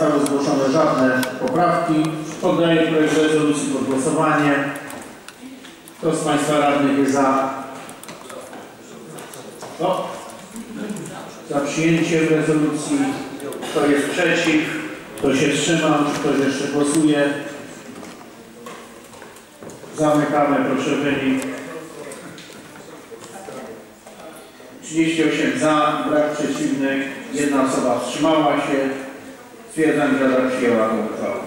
zostały zgłoszone żadne poprawki. Poddaję projekt rezolucji pod głosowanie. Kto z Państwa radnych jest za? Kto? Za przyjęciem rezolucji. Kto jest przeciw? Kto się wstrzymał? Czy ktoś jeszcze głosuje? Zamykamy, proszę wynik. 38 za, brak przeciwnych, jedna osoba wstrzymała się. Stwierdzam, że Rada przyjęła tę uchwałę.